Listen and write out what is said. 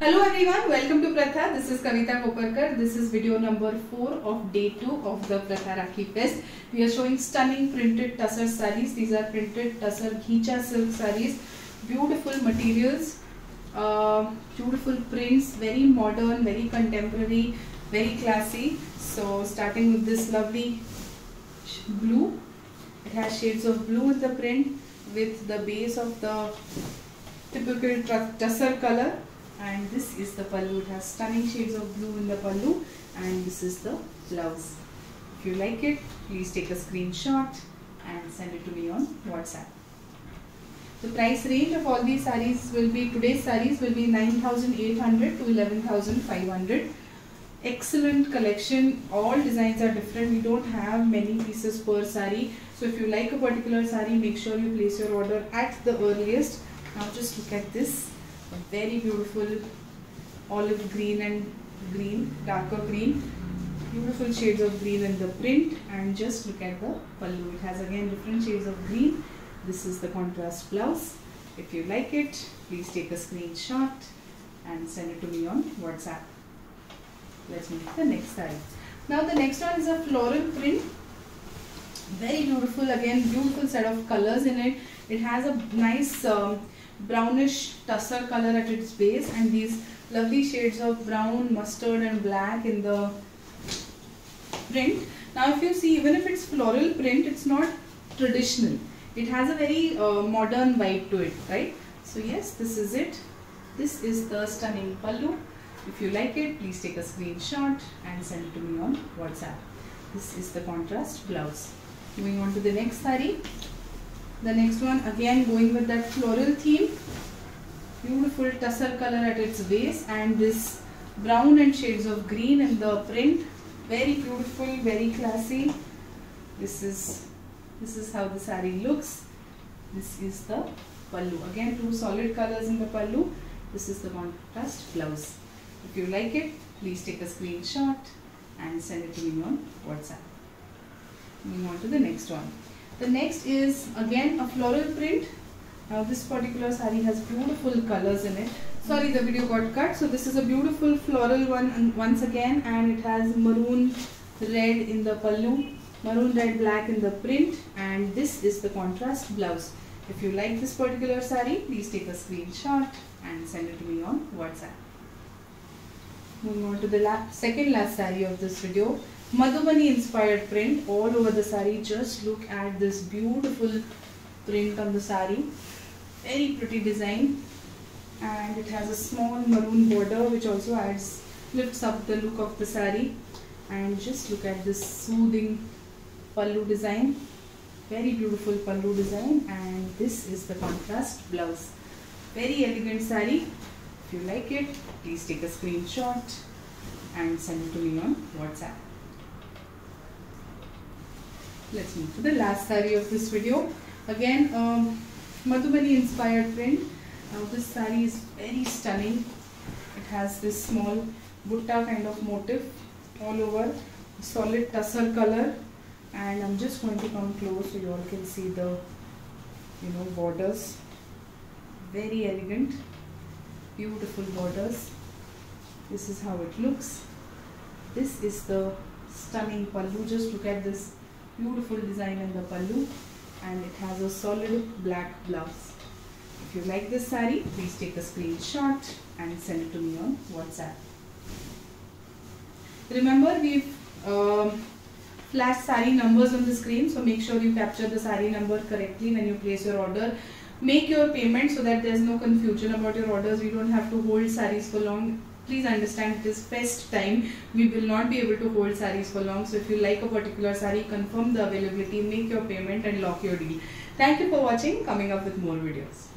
Hello everyone, welcome to Pratha. This is Kavita Koparkar. This is video number 4 of day 2 of the Pratha Rakhi Fest. We are showing stunning printed tussar sarees. These are printed tussar ghicha silk sarees. Beautiful materials, uh, beautiful prints, very modern, very contemporary, very classy. So starting with this lovely blue. It has shades of blue in the print with the base of the typical tussar color and this is the pallu. It has stunning shades of blue in the pallu. And this is the blouse. If you like it please take a screenshot and send it to me on whatsapp. The price range of all these sarees will be today's sarees will be 9800 to 11500 excellent collection. All designs are different. We don't have many pieces per saree. So if you like a particular saree make sure you place your order at the earliest. Now just look at this very beautiful olive green and green darker green. Beautiful shades of green in the print and just look at the pallu. It has again different shades of green. This is the contrast blouse. If you like it please take a screenshot and send it to me on whatsapp. Let's move to the next side now the next one is a floral print very beautiful again beautiful set of colors in it it has a nice um, brownish tussar color at its base and these lovely shades of brown, mustard and black in the print. Now if you see even if it's floral print it's not traditional. It has a very uh, modern vibe to it right. So yes this is it. This is the stunning pallu. If you like it please take a screenshot and send it to me on WhatsApp. This is the contrast blouse. Moving on to the next saree. The next one again going with that floral theme. Beautiful tussar color at its base and this brown and shades of green in the print. Very beautiful, very classy. This is this is how the saree looks. This is the pallu. Again two solid colors in the pallu. This is the contrast blouse. If you like it, please take a screenshot and send it to me on WhatsApp. Moving on to the next one. The next is again a floral print. Now this particular sari has beautiful colors in it. Sorry the video got cut. So this is a beautiful floral one once again and it has maroon red in the pallu, maroon red black in the print and this is the contrast blouse. If you like this particular sari, please take a screenshot and send it to me on WhatsApp. Moving on to the la second last sari of this video. Madhubani inspired print all over the sari. Just look at this beautiful print on the sari. Very pretty design. And it has a small maroon border which also adds lifts up the look of the sari. And just look at this smoothing pallu design. Very beautiful pallu design. And this is the contrast blouse. Very elegant sari. If you like it please take a screenshot and send it to me on whatsapp let's move to the last saree of this video. Again um, Madhubani inspired print. Now this saree is very stunning. It has this small butta kind of motif all over solid tussar color. And I'm just going to come close so you all can see the you know borders. Very elegant beautiful borders. This is how it looks. This is the stunning pallu just look at this beautiful design in the pallu and it has a solid black blouse. If you like this sari, please take a screenshot and send it to me on WhatsApp. Remember we've um, flashed sari numbers on the screen so make sure you capture the sari number correctly when you place your order. Make your payment so that there's no confusion about your orders. We don't have to hold saris for long please understand it is fest time. We will not be able to hold saris for long. So if you like a particular sari confirm the availability make your payment and lock your deal. Thank you for watching. Coming up with more videos